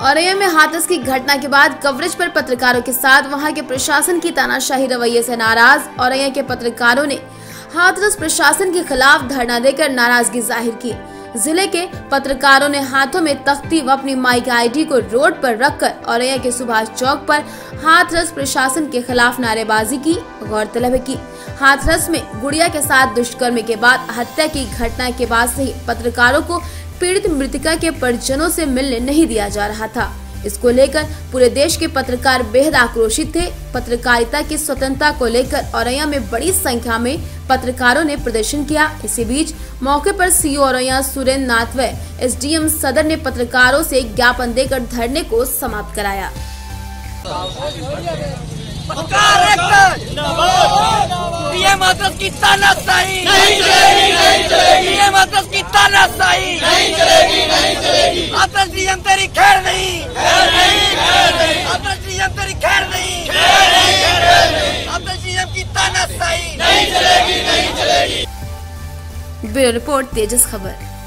औरैया में हाथरस की घटना के बाद कवरेज पर पत्रकारों के साथ वहाँ के प्रशासन की तानाशाही रवैये से नाराज़ औरैया के पत्रकारों ने हाथरस प्रशासन के खिलाफ धरना देकर नाराज़गी ज़ाहिर की। ज़िले के पत्रकारों ने हाथों में तख्ती व अपनी माइक आईडी को रोड पर रखकर औरैया के सुभाष चौक पर हाथरस प्रशासन के खिलाफ नारेबाजी की, गौरतलब की हाथरस में गुड़िया के साथ दुष्कर्म के बाद हत्या की घटना के बाद से ही पत्रकारों को पीड़ित मृतिका के परिजनों से मिलने नहीं दिया जा रहा था। इसको लेकर पूरे देश के पत्रकार बेहद आक्रोशित थे। पत्रकारिता की स्वतंत्रता को लेकर औरैया में बड़ी संख्या में पत्रकारों ने प्रदर्शन किया। इसी बीच मौके पर सीओ औरैया सुरेंद्र नाथ व एसडीएम सदर ने पत्रकारों से ज्ञापन देकर धरने को समाप्त कराया। पीएम की तानाशाही नहीं नहीं पीएम हाथरस की तानाशाही नहीं चलेगी नहीं चलेगी हाथरस डीएम तेरी खैर नहीं खैर नहीं खैर नहीं हाथरस डीएम तेरी खैर नहीं। खैर नहीं खैर नहीं। डीएम की तानाशाही नहीं चलेगी नहीं चलेगी। ब्यूरो रिपोर्ट तेजस खबर।